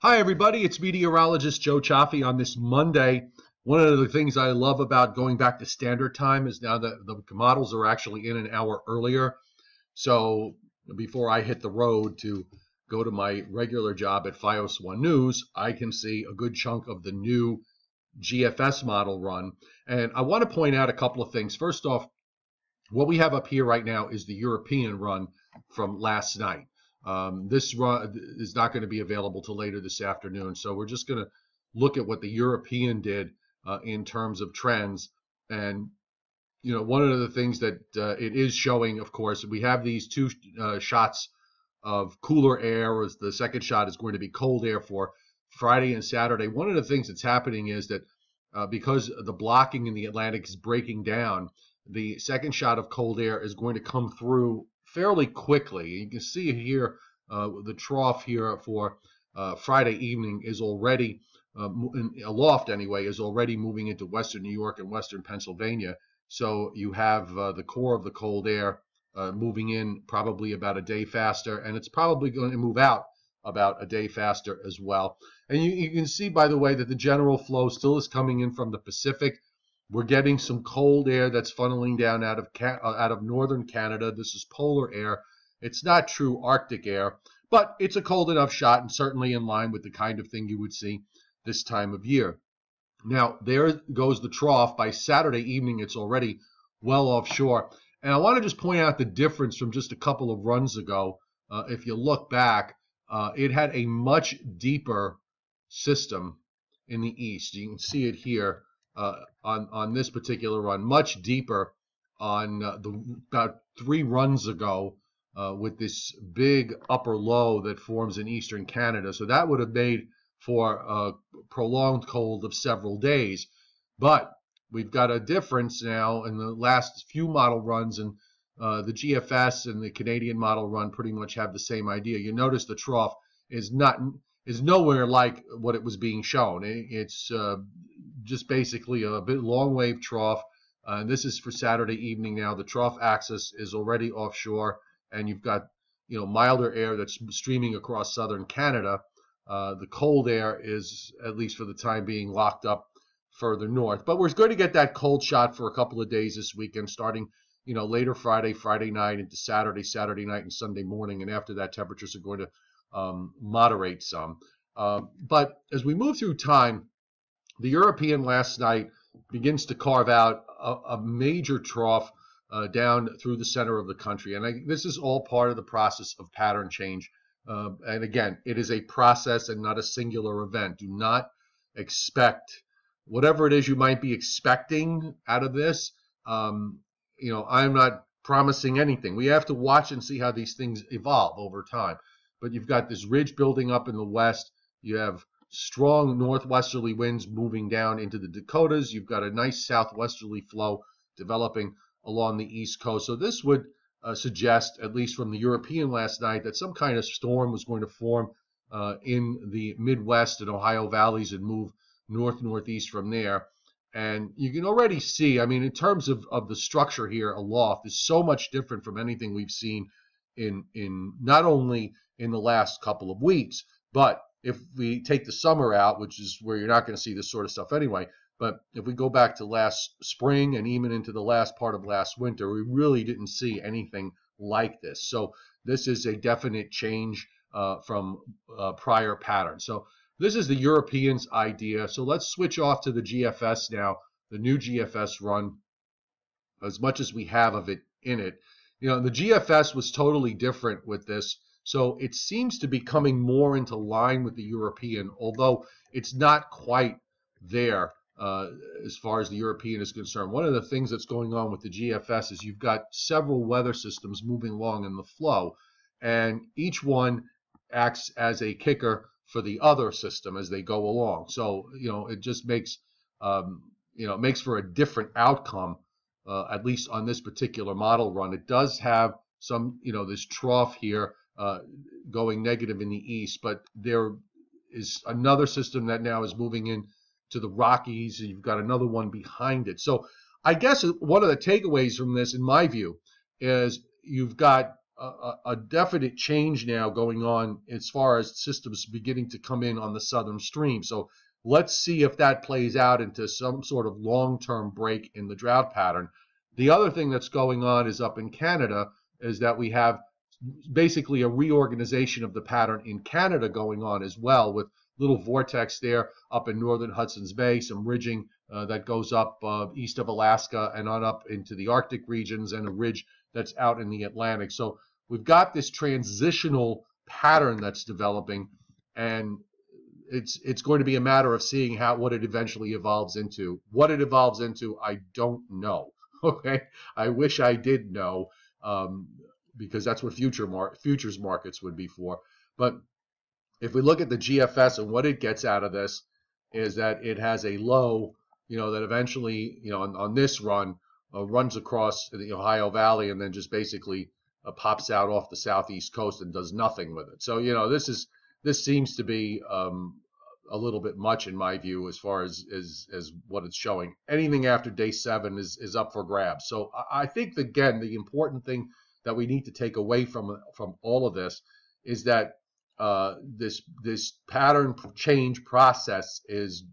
Hi, everybody. It's meteorologist Joe Cioffi on this Monday. One of the things I love about going back to standard time is now that the models are actually in an hour earlier. So before I hit the road to go to my regular job at FiOS One News, I can see a good chunk of the new GFS model run. And I want to point out a couple of things. First off, what we have up here right now is the European run from last night. Um, this is not going to be available till later this afternoon. So we're just going to look at what the European did uh, in terms of trends. And, you know, one of the things that uh, it is showing, of course, we have these two uh, shots of cooler air, as the second shot is going to be cold air for Friday and Saturday. One of the things that's happening is that uh, because the blocking in the Atlantic is breaking down, the second shot of cold air is going to come through fairly quickly. You can see here uh, the trough here for uh, Friday evening is already uh, aloft anyway is already moving into western New York and western Pennsylvania. So you have uh, the core of the cold air uh, moving in probably about a day faster, and it's probably going to move out about a day faster as well. And you, you can see, by the way, that the general flow still is coming in from the Pacific. We're getting some cold air that's funneling down out of uh, out of northern Canada. This is polar air. It's not true Arctic air, but it's a cold enough shot and certainly in line with the kind of thing you would see this time of year. Now, there goes the trough. By Saturday evening, it's already well offshore. And I want to just point out the difference from just a couple of runs ago. Uh, if you look back, uh, it had a much deeper system in the east. You can see it here uh, on on this particular run, much deeper on uh, the about three runs ago uh, with this big upper low that forms in eastern Canada. So that would have made for a prolonged cold of several days. But we've got a difference now in the last few model runs, and uh, the GFS and the Canadian model run pretty much have the same idea. You notice the trough is not is nowhere like what it was being shown. It's uh, just basically a bit long wave trough. Uh, and this is for Saturday evening now. The trough axis is already offshore, and you've got you know milder air that's streaming across southern Canada. Uh, the cold air is, at least for the time being, locked up further north. But we're going to get that cold shot for a couple of days this weekend, starting you know later Friday, Friday night into Saturday, Saturday night, and Sunday morning. And after that, temperatures are going to um, moderate some. Uh, but as we move through time, the European last night begins to carve out a, a major trough uh, down through the center of the country. And I, this is all part of the process of pattern change. Uh, and again, it is a process and not a singular event. Do not expect whatever it is you might be expecting out of this. Um, you know, I'm not promising anything. We have to watch and see how these things evolve over time. But you've got this ridge building up in the west. You have strong northwesterly winds moving down into the Dakotas. You've got a nice southwesterly flow developing along the east coast. So this would uh, suggest, at least from the European last night, that some kind of storm was going to form uh, in the Midwest and Ohio valleys and move north northeast from there. And you can already see, I mean, in terms of, of the structure here aloft, is so much different from anything we've seen in in not only in the last couple of weeks, but if we take the summer out, which is where you're not going to see this sort of stuff anyway, but if we go back to last spring and even into the last part of last winter, we really didn't see anything like this. So this is a definite change uh, from uh, prior patterns. So this is the Europeans' idea. So let's switch off to the GFS now, the new GFS run, as much as we have of it in it. You know, the GFS was totally different with this. So it seems to be coming more into line with the European, although it's not quite there uh, as far as the European is concerned. One of the things that's going on with the GFS is you've got several weather systems moving along in the flow, and each one acts as a kicker for the other system as they go along. So you know it just makes um, you know it makes for a different outcome, uh, at least on this particular model run. It does have some you know this trough here uh, going negative in the east, but there is another system that now is moving in to the Rockies, and you've got another one behind it. So I guess one of the takeaways from this, in my view, is you've got a, a definite change now going on as far as systems beginning to come in on the southern stream. So let's see if that plays out into some sort of long-term break in the drought pattern. The other thing that's going on is up in Canada is that we have basically a reorganization of the pattern in Canada going on as well with little vortex there up in northern Hudson's Bay, some ridging uh, that goes up uh, east of Alaska and on up into the Arctic regions and a ridge that's out in the Atlantic. So we've got this transitional pattern that's developing and it's it's going to be a matter of seeing how what it eventually evolves into. What it evolves into, I don't know. Okay, I wish I did know um, because that's what future mar- futures markets would be for. But if we look at the GFS and what it gets out of this is that it has a low, you know, that eventually, you know, on, on this run uh, runs across the Ohio Valley and then just basically uh, pops out off the southeast coast and does nothing with it. So you know this is this seems to be um, a little bit much in my view as far as as as what it's showing. Anything after day seven is is up for grabs. So I think again the important thing that we need to take away from from all of this is that uh, this this pattern change process is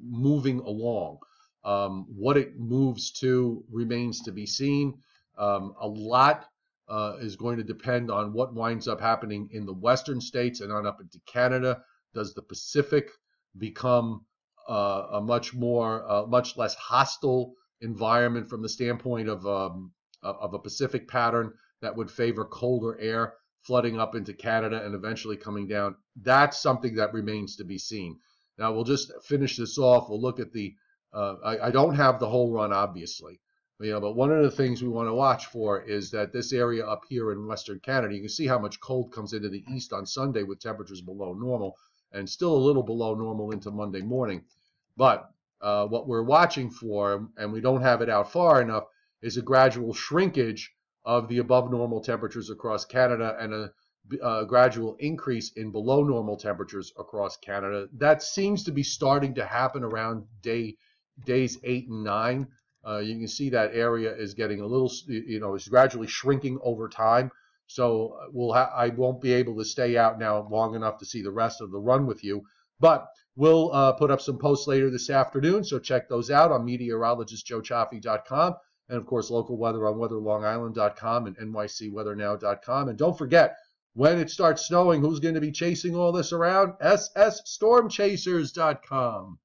moving along. Um, what it moves to remains to be seen. Um, a lot uh, is going to depend on what winds up happening in the western states and on up into Canada. Does the Pacific become uh, a much more, uh, much less hostile environment from the standpoint of um, of a Pacific pattern that would favor colder air flooding up into Canada and eventually coming down? That's something that remains to be seen. Now we'll just finish this off. We'll look at the. Uh, I, I don't have the whole run, obviously. You know, but one of the things we want to watch for is that this area up here in Western Canada, you can see how much cold comes into the east on Sunday with temperatures below normal and still a little below normal into Monday morning. But uh, what we're watching for, and we don't have it out far enough, is a gradual shrinkage of the above normal temperatures across Canada and a, a gradual increase in below normal temperatures across Canada. That seems to be starting to happen around day days eight and nine. Uh, you can see that area is getting a little, you know, is gradually shrinking over time. So uh, we'll I won't be able to stay out now long enough to see the rest of the run with you. But we'll uh, put up some posts later this afternoon, so check those out on meteorologistjoecioffi.com and of course local weather on weatherlongisland.com and nycweathernow.com. And don't forget, when it starts snowing, who's going to be chasing all this around? SSStormchasers.com.